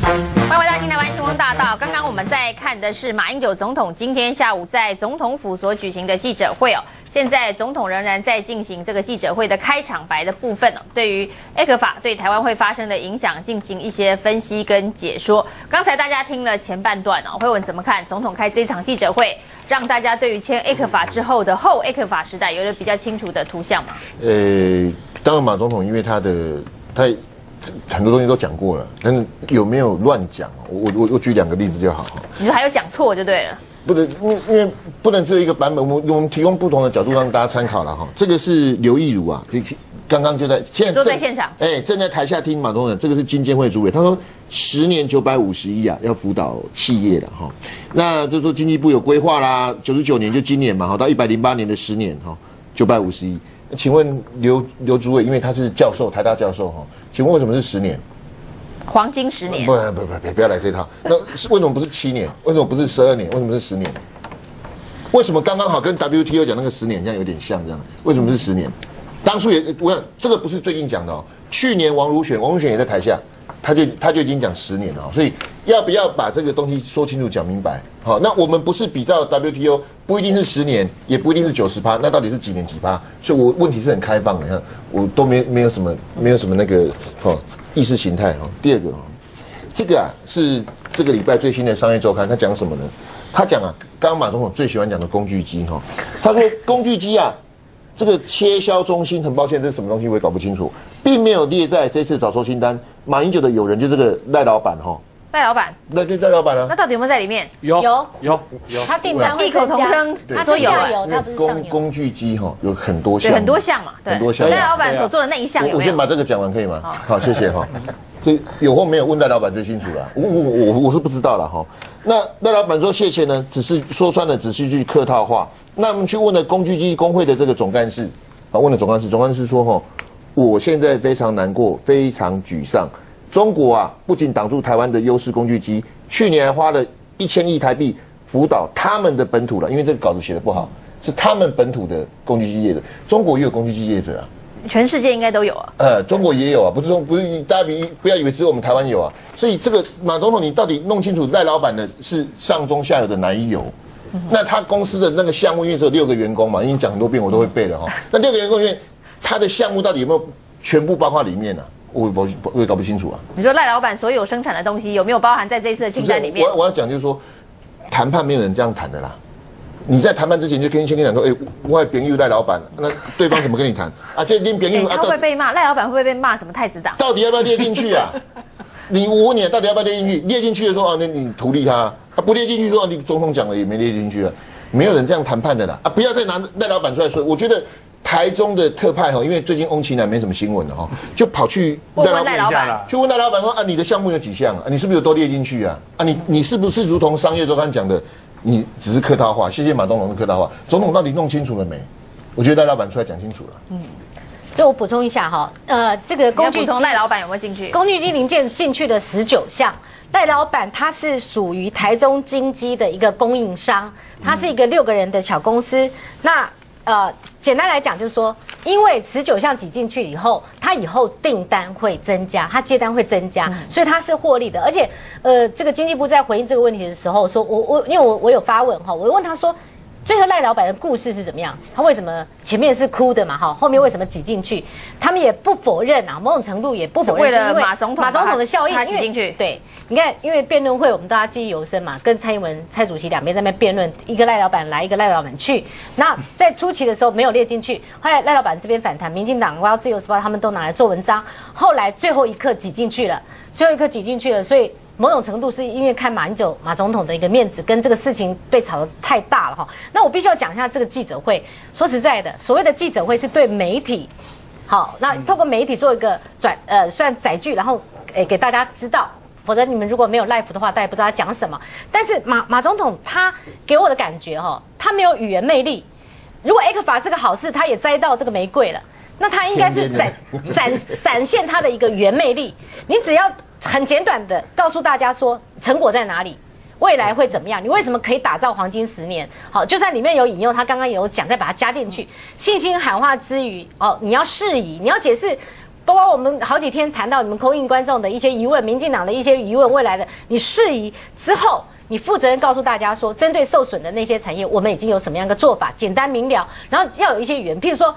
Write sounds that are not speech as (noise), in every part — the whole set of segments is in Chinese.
欢迎回到新台湾星光大道。刚刚我们在看的是马英九总统今天下午在总统府所举行的记者会哦。现在总统仍然在进行这个记者会的开场白的部分哦，对于 A 克法对台湾会发生的影响进行一些分析跟解说。刚才大家听了前半段哦，会文怎么看总统开这场记者会，让大家对于签 A 克法之后的后 A 克法时代有了比较清楚的图像吗？呃，当然马总统因为他的他很多东西都讲过了，但是有没有乱讲？我我我举两个例子就好哈。你说还有讲错就对了。不能，因因为不能只有一个版本，我们我们提供不同的角度让大家参考了哈。这个是刘义儒啊，刚刚就在现在坐在现场，哎，正在台下听马东的。这个是金监会主委，他说十年九百五十亿啊，要辅导企业的哈。那就说经济部有规划啦，九十九年就今年嘛，哈，到一百零八年的十年哈，九百五十亿。请问刘刘主委，因为他是教授，台大教授哈，请问为什么是十年？黄金十年？不不不不，不要来这套。那是为什么不是七年？为什么不是十二年？为什么是十年？为什么刚刚好跟 WTO 讲那个十年这样有点像这样？为什么是十年？当初也我想这个不是最近讲的哦，去年王如选，王如选也在台下，他就他就已经讲十年了，所以要不要把这个东西说清楚讲明白？好，那我们不是比较 WTO，不一定是十年，也不一定是九十趴，那到底是几年几趴？所以我问题是很开放的，看我都没没有什么没有什么那个哦。意识形态哈，第二个，这个啊是这个礼拜最新的商业周刊，他讲什么呢？他讲啊，刚刚马总统最喜欢讲的工具机哈，他说工具机啊，这个切削中心，很抱歉，这是什么东西我也搞不清楚，并没有列在这次早收清单。马英九的友人就这个赖老板哈。赖老板，那就戴老板了。那到底有没有在里面？有有有有。他订单异口同声，他说有。工工具机哈有很多项，很多项嘛，很多项。赖老板所做的那一项，我先把这个讲完可以吗？好，谢谢哈。这有或没有问戴老板最清楚了。我我我我是不知道了哈。那赖老板说谢谢呢，只是说穿了，只是句客套话。那我们去问了工具机工会的这个总干事，啊，问了总干事，总干事说哈，我现在非常难过，非常沮丧。中国啊，不仅挡住台湾的优势工具机，去年还花了一千亿台币辅导他们的本土了。因为这个稿子写的不好，是他们本土的工具机业者。中国也有工具机业者啊，全世界应该都有啊。呃，中国也有啊，不是说不是大家别不要以为只有我们台湾有啊。所以这个马总统，你到底弄清楚赖老板的是上中下游的哪一游？那他公司的那个项目，因为只有六个员工嘛，已经讲很多遍，我都会背了哈。(laughs) 那六个员工里面，他的项目到底有没有全部包括里面呢？我也不我也搞不清楚啊。你说赖老板所有生产的东西有没有包含在这一次的清单里面？我我要讲就是说，谈判没有人这样谈的啦。你在谈判之前就跟先跟讲说，哎，外边又赖老板，那对方怎么跟你谈 (laughs) 啊？这边边又他会被骂，赖老板会不会被骂什么太子党？到底要不要列进去啊？(laughs) 你我问你，到底要不要列进去？列进去的时候啊，那你图利他；他不列进去说，你总统讲了也没列进去啊。没有人这样谈判的啦。啊，不要再拿赖老板出来说，我觉得。台中的特派哈，因为最近翁奇南没什么新闻了哈，就跑去问赖老板，去问赖老板说啊，你的项目有几项啊？你是不是有都列进去啊？啊，你你是不是如同商业周刊讲的，你只是客套话？谢谢马东龙的客套话，总统到底弄清楚了没？我觉得赖老板出来讲清楚了。嗯，这我补充一下哈，呃，这个工具从赖老板有没有进去？工具机零件进去的十九项，赖老板他是属于台中金机的一个供应商，他是一个六个人的小公司，那。呃，简单来讲就是说，因为十九项挤进去以后，它以后订单会增加，它接单会增加，所以它是获利的。而且，呃，这个经济部在回应这个问题的时候，说我我因为我我有发问哈，我问他说。最后赖老板的故事是怎么样？他为什么前面是哭的嘛？哈，后面为什么挤进去？他们也不否认啊，某种程度也不否认，为了马总统马总统的效应挤进去。对，你看，因为辩论会我们大家记忆犹深嘛，跟蔡英文蔡主席两边在那边辩论，一个赖老板来，一个赖老板去。那在初期的时候没有列进去，后来赖老板这边反弹，民进党、我要自由时报他们都拿来做文章。后来最后一刻挤进去了，最后一刻挤进去了，所以。某种程度是因为看马英九马总统的一个面子，跟这个事情被炒得太大了哈。那我必须要讲一下这个记者会。说实在的，所谓的记者会是对媒体，好，那透过媒体做一个转呃算载具，然后诶给大家知道。否则你们如果没有 life 的话，大家不知道他讲什么。但是马马总统他给我的感觉哈，他没有语言魅力。如果 X 法是个好事，他也摘到这个玫瑰了，那他应该是展展展现他的一个语言魅力。你只要。很简短的告诉大家说成果在哪里，未来会怎么样？你为什么可以打造黄金十年？好，就算里面有引用，他刚刚有讲，再把它加进去。信心喊话之余，哦，你要适宜，你要解释包括我们好几天谈到你们空印观众的一些疑问，民进党的一些疑问，未来的你适宜之后，你负责任告诉大家说，针对受损的那些产业，我们已经有什么样的做法，简单明了，然后要有一些语言，譬如说，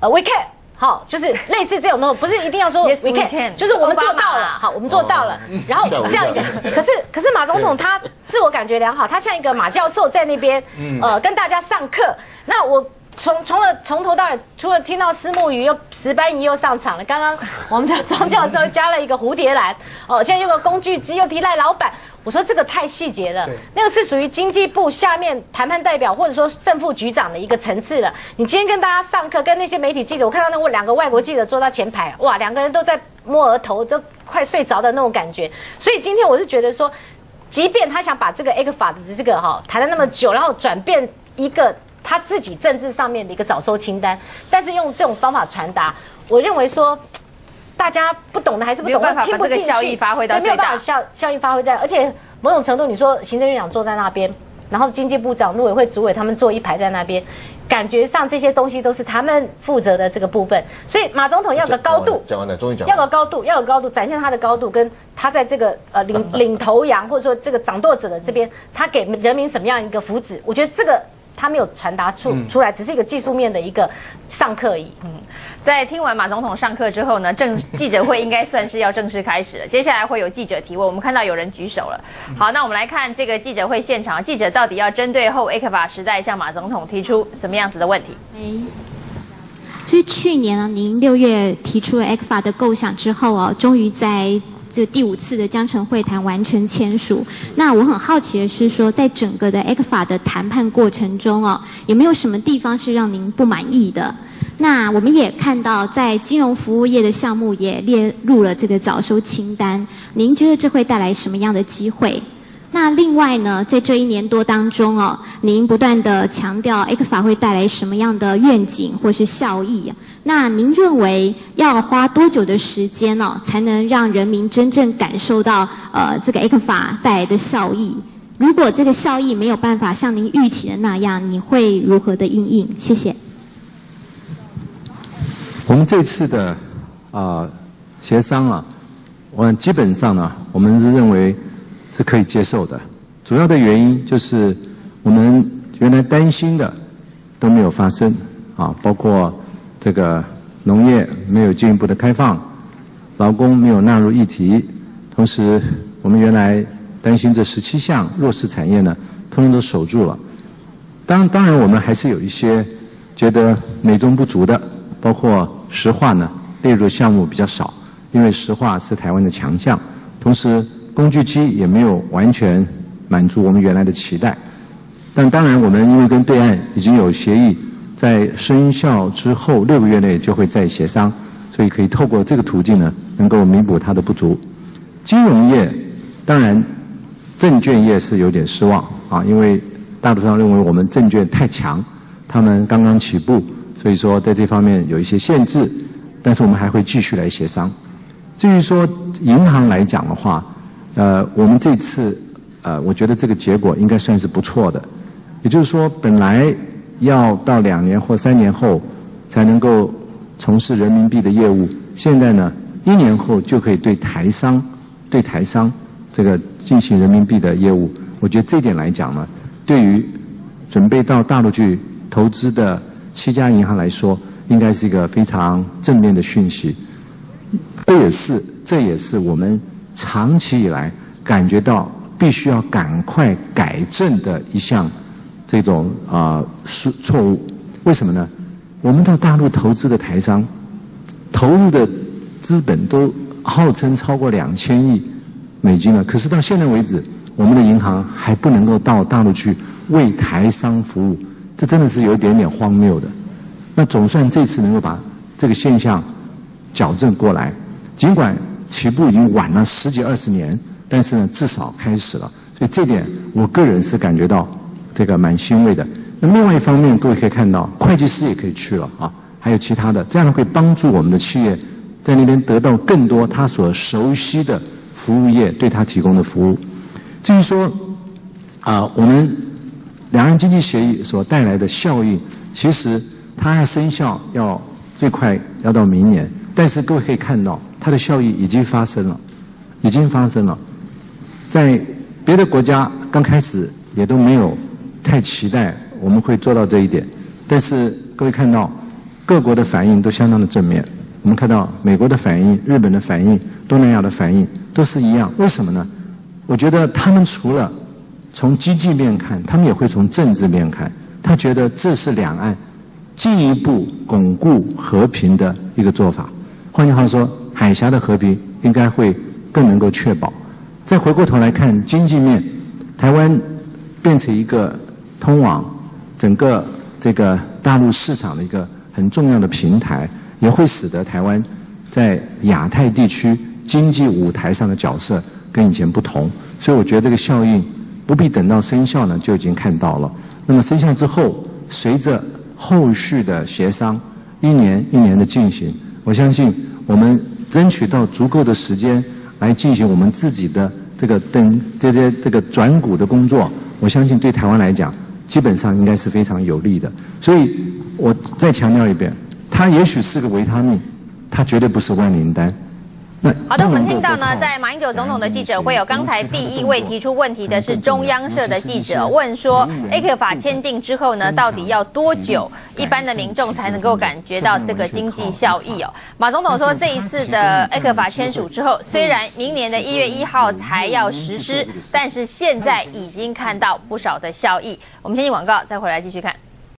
呃，we can。好，就是类似这种东西，不是一定要说 Yes, we can 就是我们做到了，好，我们做到了。然后这样一个，可是可是马总统他自我感觉良好，他像一个马教授在那边，呃，跟大家上课。那我。从从了从头到尾，除了听到石木鱼又石斑鱼又上场了，刚刚我们的 (laughs) 庄教授加了一个蝴蝶兰，哦，现在又个工具机又提赖老板，我说这个太细节了，那个是属于经济部下面谈判代表或者说正副局长的一个层次了。你今天跟大家上课，跟那些媒体记者，我看到那两个外国记者坐到前排，哇，两个人都在摸额头，都快睡着的那种感觉。所以今天我是觉得说，即便他想把这个 A 法的这个哈谈了那么久，然后转变一个。他自己政治上面的一个早收清单，但是用这种方法传达，我认为说大家不懂的还是不懂，没有办法听不进去把这个效益发挥到对没有办法效效益发挥在，而且某种程度你说行政院长坐在那边，然后经济部长、陆委会主委他们坐一排在那边，感觉上这些东西都是他们负责的这个部分，所以马总统要个高度。讲完了，终于讲要完了。有高度，(laughs) 要有高度，展现他的高度，跟他在这个呃领 (laughs) 领头羊或者说这个掌舵者的这边，他给人民什么样一个福祉？我觉得这个他没有传达出出来，只是一个技术面的一个上课而已。嗯在听完马总统上课之后呢，正 (laughs) 记者会应该算是要正式开始了。接下来会有记者提问，我们看到有人举手了。好，那我们来看这个记者会现场，记者到底要针对后 A 克法时代向马总统提出什么样子的问题？哎，就是去年呢，您六月提出了 ECFA 的构想之后哦，终于在这第五次的江城会谈完成签署。那我很好奇的是说，在整个的 ECFA 的谈判过程中哦，有没有什么地方是让您不满意的？那我们也看到，在金融服务业的项目也列入了这个早收清单。您觉得这会带来什么样的机会？那另外呢，在这一年多当中哦，您不断的强调 A 克法会带来什么样的愿景或是效益？那您认为要花多久的时间哦，才能让人民真正感受到呃这个 A 克法带来的效益？如果这个效益没有办法像您预期的那样，你会如何的应应？谢谢。我们这次的啊协商啊，我基本上呢，我们是认为是可以接受的。主要的原因就是我们原来担心的都没有发生啊，包括这个农业没有进一步的开放，劳工没有纳入议题，同时我们原来担心这十七项弱势产业呢，通通都守住了。当当然，我们还是有一些觉得美中不足的，包括石化呢列入项目比较少，因为石化是台湾的强项，同时工具机也没有完全满足我们原来的期待。但当然，我们因为跟对岸已经有协议，在生效之后六个月内就会再协商，所以可以透过这个途径呢，能够弥补它的不足。金融业当然证券业是有点失望啊，因为大陆上认为我们证券太强，他们刚刚起步，所以说在这方面有一些限制，但是我们还会继续来协商。至于说银行来讲的话，呃，我们这次呃，我觉得这个结果应该算是不错的。也就是说，本来要到两年或三年后才能够从事人民币的业务，现在呢，一年后就可以对台商对台商这个进行人民币的业务。我觉得这点来讲呢，对于准备到大陆去投资的七家银行来说，应该是一个非常正面的讯息。这也是这也是我们长期以来感觉到必须要赶快改正的一项这种啊错错误。为什么呢？我们到大陆投资的台商投入的资本都号称超过两千亿美金了，可是到现在为止，我们的银行还不能够到大陆去为台商服务，这真的是有一点点荒谬的。那总算这次能够把这个现象矫正过来，尽管起步已经晚了十几二十年，但是呢，至少开始了。所以这点我个人是感觉到这个蛮欣慰的。那另外一方面，各位可以看到，会计师也可以去了啊，还有其他的，这样会帮助我们的企业在那边得到更多他所熟悉的服务业对他提供的服务。至于说啊，我们两岸经济协议所带来的效应，其实它还生效要最快要到明年。但是各位可以看到，它的效益已经发生了，已经发生了。在别的国家刚开始也都没有太期待我们会做到这一点，但是各位看到各国的反应都相当的正面。我们看到美国的反应、日本的反应、东南亚的反应都是一样。为什么呢？我觉得他们除了从经济面看，他们也会从政治面看。他觉得这是两岸进一步巩固和平的一个做法。换句话说，海峡的和平应该会更能够确保。再回过头来看经济面，台湾变成一个通往整个这个大陆市场的一个很重要的平台。也会使得台湾在亚太地区经济舞台上的角色跟以前不同，所以我觉得这个效应不必等到生效呢就已经看到了。那么生效之后，随着后续的协商，一年一年的进行，我相信我们争取到足够的时间来进行我们自己的这个等这些这个转股的工作，我相信对台湾来讲，基本上应该是非常有利的。所以我再强调一遍。它也许是个维他命，它绝对不是万灵丹。那好的，我们听到呢，在马英九总统的记者会有，刚才第一位提出问题的是中央社的记者问说，A 克法签订之后呢，到底要多久，一般的民众才能够感觉到这个经济效益哦？马总统说，这一次的 A 克法签署之后，虽然明年的一月一号才要实施，但是现在已经看到不少的效益。我们先进广告，再回来继续看。